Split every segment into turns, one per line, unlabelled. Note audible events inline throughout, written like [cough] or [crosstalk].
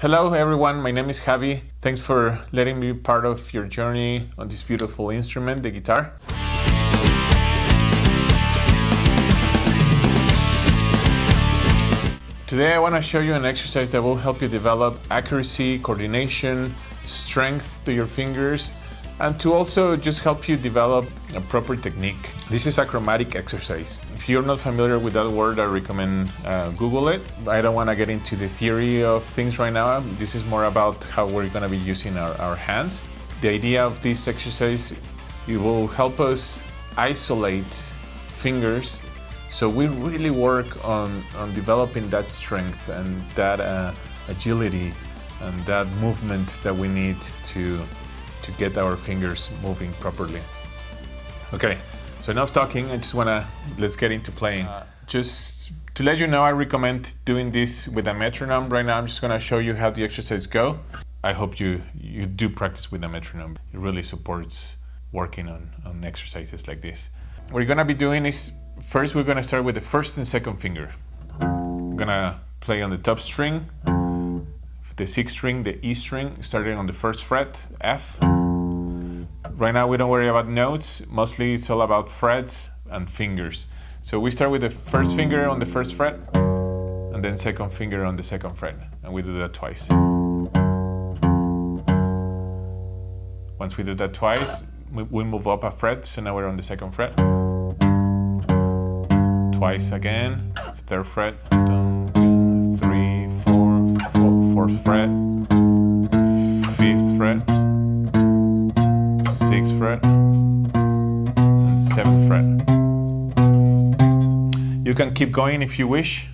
Hello everyone, my name is Javi. Thanks for letting me be part of your journey on this beautiful instrument, the guitar. Today I want to show you an exercise that will help you develop accuracy, coordination, strength to your fingers, and to also just help you develop a proper technique. This is a chromatic exercise. If you're not familiar with that word, I recommend uh, Google it. I don't want to get into the theory of things right now. This is more about how we're going to be using our, our hands. The idea of this exercise, it will help us isolate fingers so we really work on, on developing that strength and that uh, agility and that movement that we need to, to get our fingers moving properly. Okay, so enough talking, I just wanna, let's get into playing. Uh, just to let you know, I recommend doing this with a metronome. Right now I'm just gonna show you how the exercise go. I hope you, you do practice with a metronome. It really supports working on, on exercises like this. What you're gonna be doing is First, we're gonna start with the first and second finger. I'm gonna play on the top string, the sixth string, the E string, starting on the first fret, F. Right now, we don't worry about notes. Mostly, it's all about frets and fingers. So we start with the first finger on the first fret, and then second finger on the second fret, and we do that twice. Once we do that twice, we move up a fret, so now we're on the second fret twice again, third fret, three, four, four, fourth fret, fifth fret, fret, and seventh fret. You can keep going if you wish.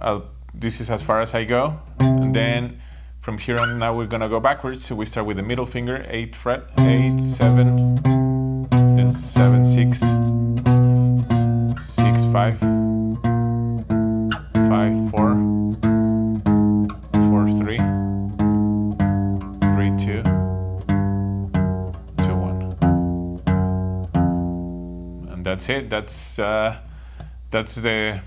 I'll, this is as far as I go. And then from here on now we're gonna go backwards. So we start with the middle finger, eighth fret, eight, seven, then seven, six, five, five, that's it. That's uh, that's the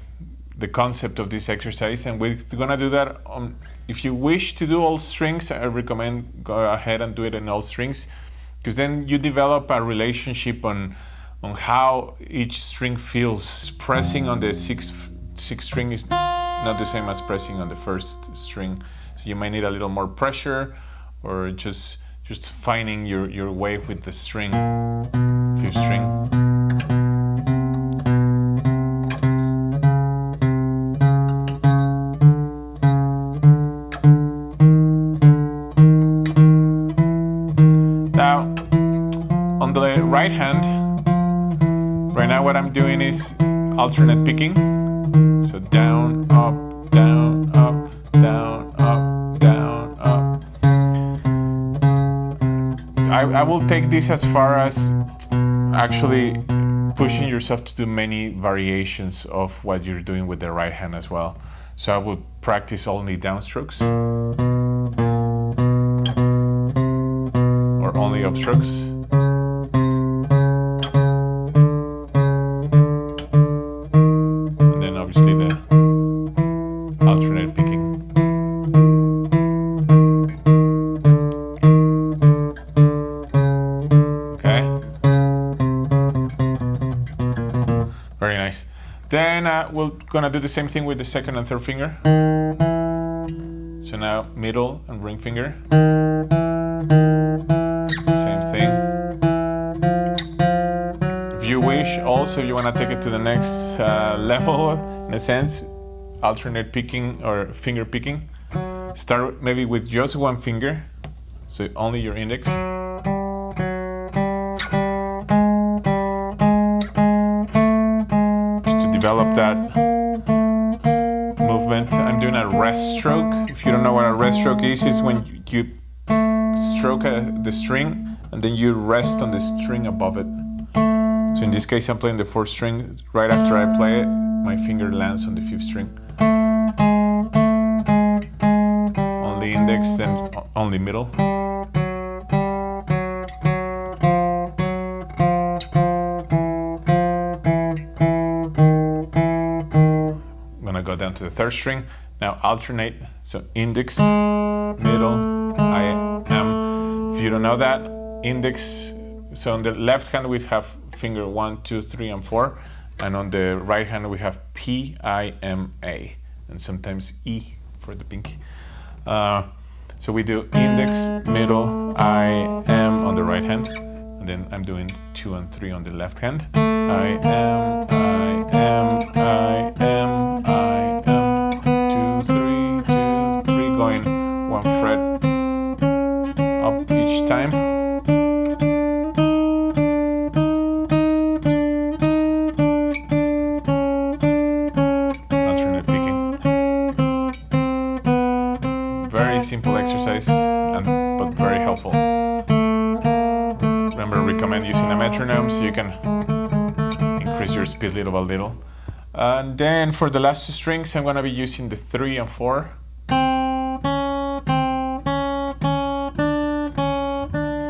the concept of this exercise, and we're gonna do that. Um, if you wish to do all strings, I recommend go ahead and do it in all strings, because then you develop a relationship on on how each string feels. Pressing on the sixth, sixth string is not the same as pressing on the first string. So you might need a little more pressure or just just finding your, your way with the string, fifth string. Doing is alternate picking. So down, up, down, up, down, up, down, up. I, I will take this as far as actually pushing yourself to do many variations of what you're doing with the right hand as well. So I would practice only downstrokes or only upstrokes. Then uh, we're gonna do the same thing with the second and third finger. So now middle and ring finger. Same thing. If you wish, also you wanna take it to the next uh, [laughs] level, in a sense, alternate picking or finger picking. Start maybe with just one finger, so only your index. Develop that movement. I'm doing a rest stroke. If you don't know what a rest stroke is, it's when you stroke the string and then you rest on the string above it. So in this case, I'm playing the fourth string. Right after I play it, my finger lands on the fifth string. Only index, then only middle. To the third string, Now alternate, so index, middle, I am. If you don't know that, index, so on the left hand we have finger one, two, three, and four, and on the right hand we have P, I, M, A, and sometimes E for the pinky. Uh, so we do index, middle, I, M on the right hand, and then I'm doing two and three on the left hand. I am, I am, I am, exercise, and, but very helpful. Remember, recommend using a metronome so you can increase your speed little by little. And then for the last two strings, I'm gonna be using the three and four.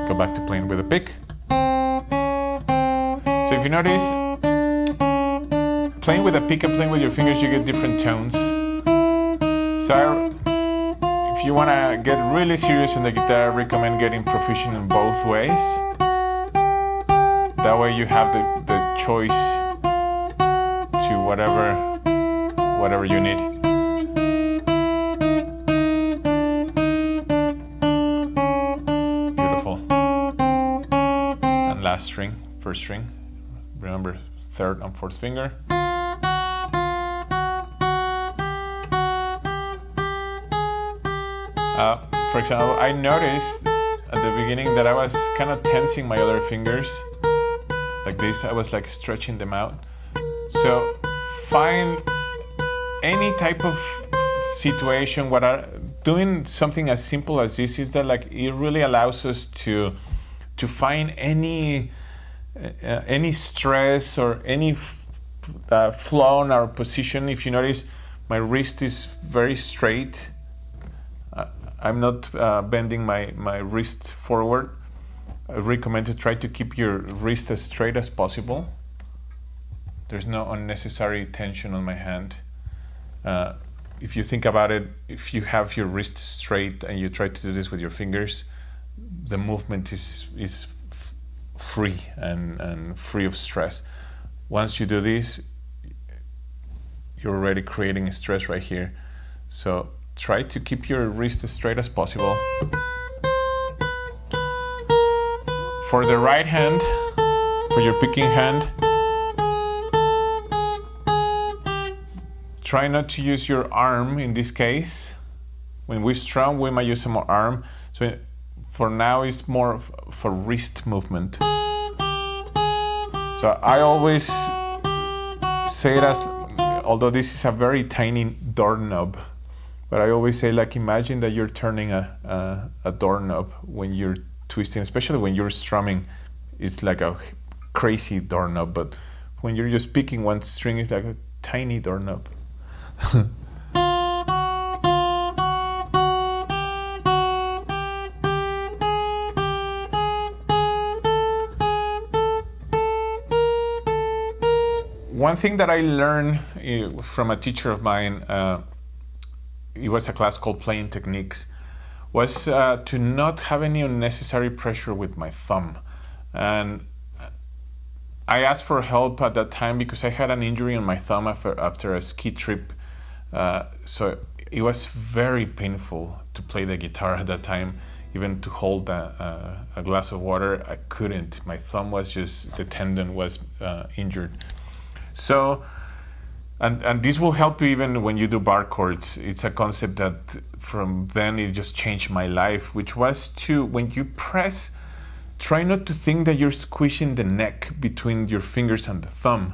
Go back to playing with a pick. So if you notice, playing with a pick and playing with your fingers, you get different tones. So I, you want to get really serious on the guitar, I recommend getting proficient in both ways. That way you have the, the choice to whatever whatever you need. Beautiful. And last string, first string. Remember third and fourth finger. Uh, for example, I noticed at the beginning that I was kind of tensing my other fingers like this. I was like stretching them out. So find any type of situation what are doing something as simple as this is that like it really allows us to to find any uh, any stress or any uh, flaw in our position. If you notice, my wrist is very straight. I'm not uh, bending my, my wrist forward. I recommend to try to keep your wrist as straight as possible. There's no unnecessary tension on my hand. Uh, if you think about it, if you have your wrist straight and you try to do this with your fingers, the movement is is free and, and free of stress. Once you do this, you're already creating stress right here. So try to keep your wrist as straight as possible. For the right hand, for your picking hand, try not to use your arm in this case. When we strum, we might use more arm. So for now, it's more for wrist movement. So I always say it as, although this is a very tiny doorknob, but I always say like imagine that you're turning a, a, a doorknob when you're twisting, especially when you're strumming. It's like a crazy doorknob, but when you're just picking one string, it's like a tiny doorknob. [laughs] One thing that I learned uh, from a teacher of mine, uh, it was a class called Playing Techniques, was uh, to not have any unnecessary pressure with my thumb. And I asked for help at that time because I had an injury on my thumb after, after a ski trip. Uh, so it was very painful to play the guitar at that time. Even to hold a, a, a glass of water, I couldn't. My thumb was just, the tendon was uh, injured. So, and, and this will help you even when you do bar chords. It's a concept that from then it just changed my life, which was to, when you press, try not to think that you're squishing the neck between your fingers and the thumb.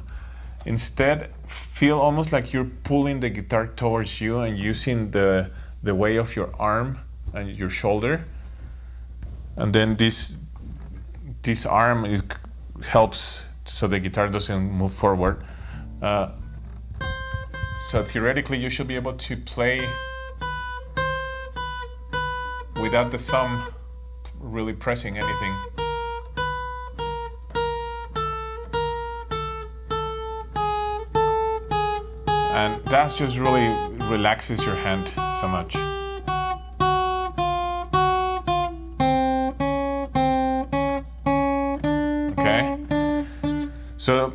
Instead, feel almost like you're pulling the guitar towards you and using the, the way of your arm and your shoulder. And then this, this arm is, helps so the guitar doesn't move forward. Uh, so theoretically, you should be able to play without the thumb really pressing anything. And that just really, relaxes your hand so much. Okay, so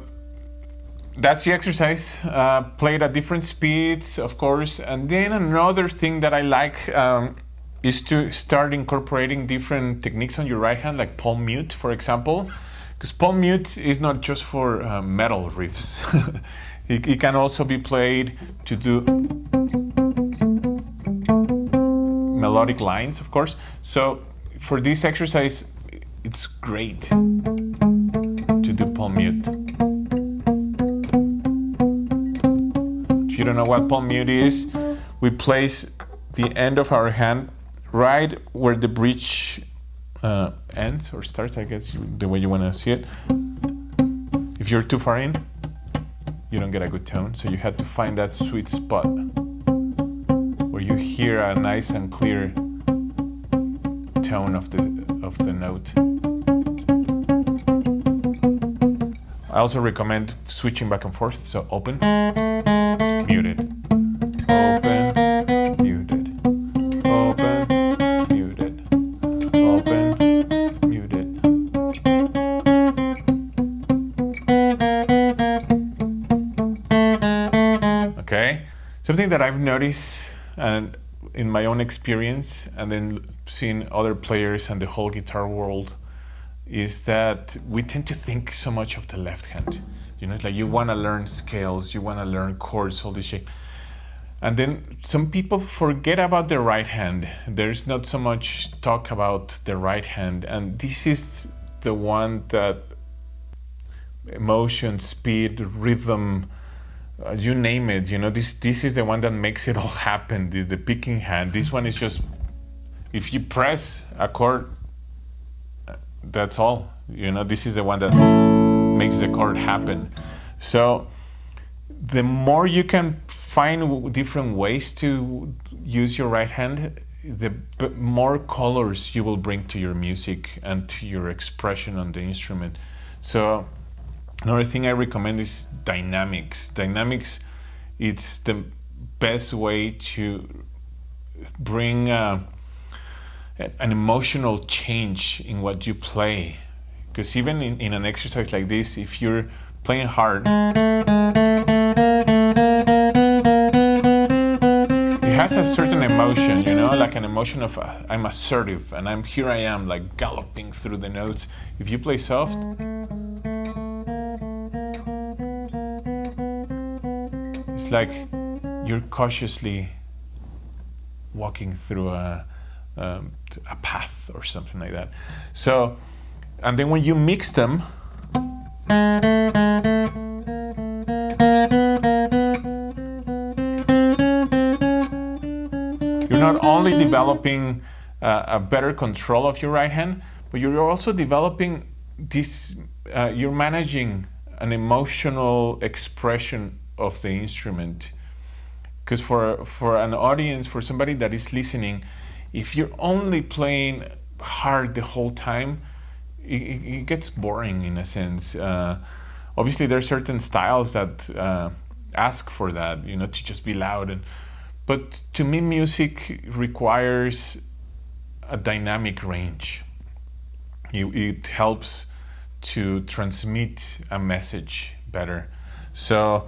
that's the exercise. Uh, played at different speeds, of course. And then another thing that I like um, is to start incorporating different techniques on your right hand, like palm mute, for example. Because palm mute is not just for uh, metal riffs. [laughs] it, it can also be played to do melodic lines, of course. So for this exercise, it's great to do palm mute. If you don't know what palm mute is, we place the end of our hand right where the bridge uh, ends or starts, I guess, the way you want to see it. If you're too far in, you don't get a good tone. So you have to find that sweet spot where you hear a nice and clear tone of the of the note. I also recommend switching back and forth. So open, muted, open, muted, open, muted, open, muted. Okay, something that I've noticed and in my own experience, and then seeing other players and the whole guitar world, is that we tend to think so much of the left hand. You know, it's like you want to learn scales, you want to learn chords, all this shit. And then some people forget about the right hand. There's not so much talk about the right hand. And this is the one that emotion, speed, rhythm, uh, you name it, you know, this this is the one that makes it all happen. The, the picking hand. This one is just if you press a chord, uh, that's all. You know, this is the one that makes the chord happen. So the more you can find different ways to use your right hand, the more colors you will bring to your music and to your expression on the instrument. So another thing I recommend is dynamics. Dynamics, it's the best way to bring uh, an emotional change in what you play. Because even in, in an exercise like this, if you're playing hard, it has a certain emotion, you know, like an emotion of uh, I'm assertive and I'm here I am, like galloping through the notes. If you play soft, it's like you're cautiously walking through a, um, a path or something like that. So, and then when you mix them, you're not only developing uh, a better control of your right hand, but you're also developing this, uh, you're managing an emotional expression of the instrument. Because for, for an audience, for somebody that is listening, if you're only playing hard the whole time, it, it gets boring in a sense. Uh, obviously, there are certain styles that uh, ask for that, you know, to just be loud. And but to me, music requires a dynamic range. It, it helps to transmit a message better. So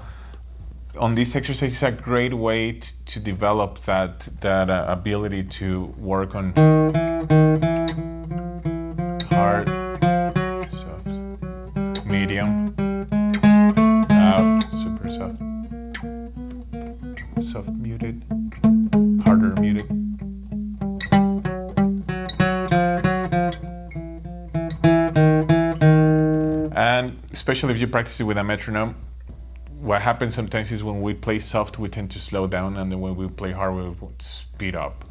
on this exercise is a great way to, to develop that that uh, ability to work on soft muted, harder muted. And especially if you practice it with a metronome, what happens sometimes is when we play soft, we tend to slow down, and then when we play hard, we speed up.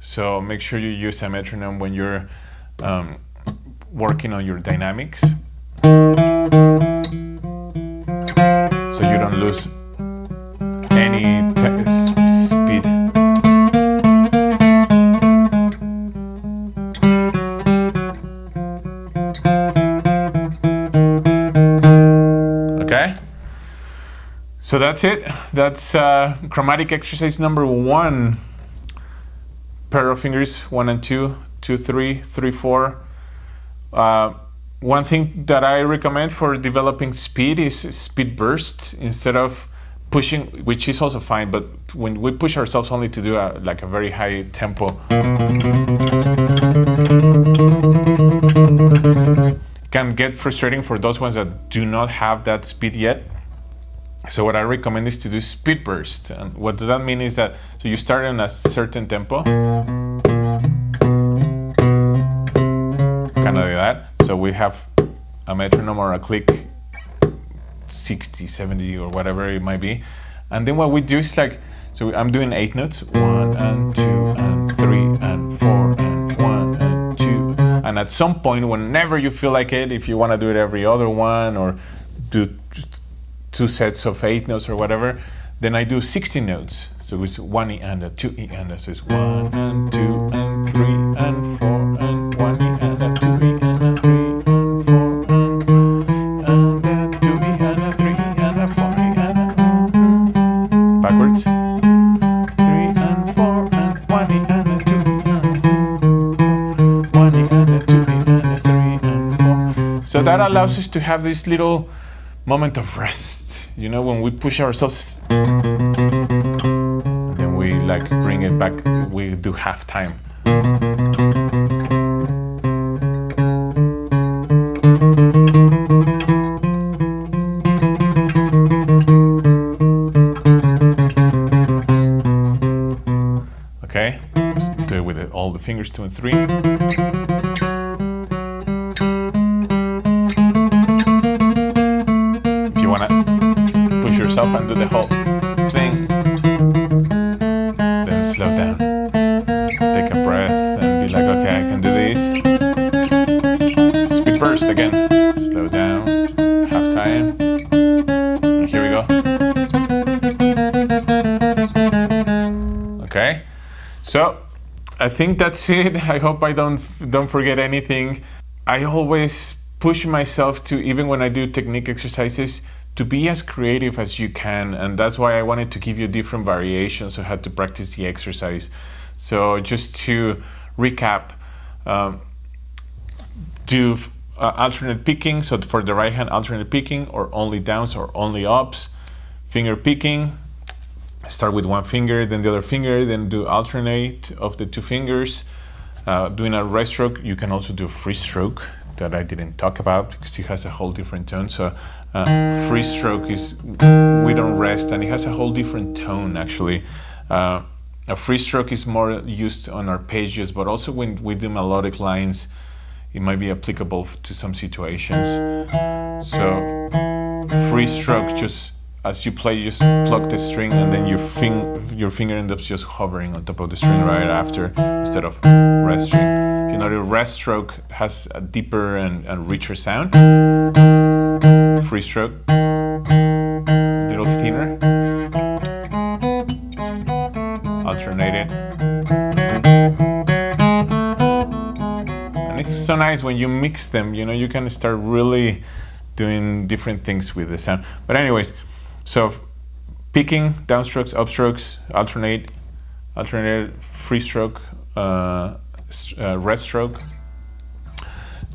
So make sure you use a metronome when you're um, working on your dynamics, so you don't lose So that's it. That's uh, chromatic exercise number one. Pair of fingers, one and two, two, three, three, four. Uh, one thing that I recommend for developing speed is speed bursts instead of pushing, which is also fine, but when we push ourselves only to do a, like a very high tempo, can get frustrating for those ones that do not have that speed yet. So what I recommend is to do speed bursts. And what does that mean is that, so you start in a certain tempo, kind of like that. So we have a metronome or a click 60, 70 or whatever it might be. And then what we do is like, so I'm doing eight notes, one and two and three and four and one and two. And at some point, whenever you feel like it, if you want to do it every other one or do two sets of eight notes or whatever, then I do 16 notes. So it's one E and a two E and a, so it's one and two and three and four and one E and a two E and a three and four and and two E and a three and a four E and a backwards. Three and four and one E and a two E and a one E and a two E and a three and four. So that allows us to have this little moment of rest. You know, when we push ourselves, then we like bring it back. We do half time. Okay, do it with it, all the fingers, two and three. I can do this. Speed burst again. Slow down. Half time. Here we go. Okay. So I think that's [laughs] it. I hope I don't don't forget anything. I always push myself to even when I do technique exercises to be as creative as you can and that's why I wanted to give you different variations of how to practice the exercise. So just to recap, um, do uh, alternate picking. So for the right hand, alternate picking or only downs or only ups. Finger picking, start with one finger, then the other finger, then do alternate of the two fingers. Uh, doing a right stroke, you can also do free stroke that I didn't talk about because it has a whole different tone. So uh, free stroke is we don't rest and it has a whole different tone actually. Uh, a free stroke is more used on arpeggios, but also when we do melodic lines, it might be applicable to some situations. So free stroke just as you play, you just pluck the string and then your, fing your finger ends up just hovering on top of the string right after instead of rest string. You know, the rest stroke has a deeper and, and richer sound. Free stroke, so nice when you mix them, you know, you can start really doing different things with the sound. But anyways, so picking, downstrokes, upstrokes, alternate, alternate free stroke, uh, uh, rest stroke.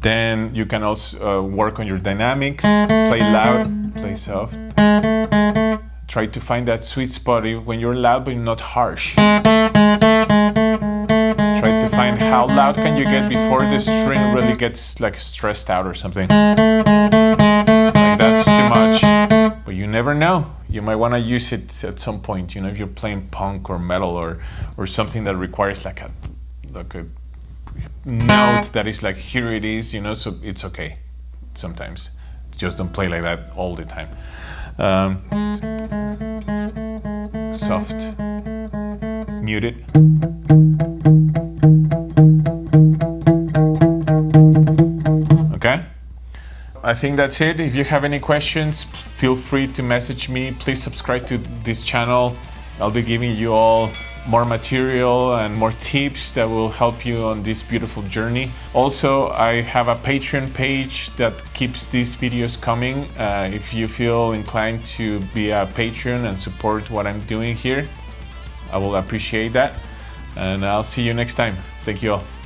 Then you can also uh, work on your dynamics, play loud, play soft. Try to find that sweet spot when you're loud but not harsh. Find how loud can you get before the string really gets like stressed out or something. Like that's too much. But you never know. You might want to use it at some point. You know, if you're playing punk or metal or or something that requires like a like a note that is like here it is. You know, so it's okay. Sometimes, just don't play like that all the time. Um, soft, muted. I think that's it. If you have any questions, feel free to message me. Please subscribe to this channel. I'll be giving you all more material and more tips that will help you on this beautiful journey. Also, I have a Patreon page that keeps these videos coming. Uh, if you feel inclined to be a patron and support what I'm doing here, I will appreciate that. And I'll see you next time. Thank you all.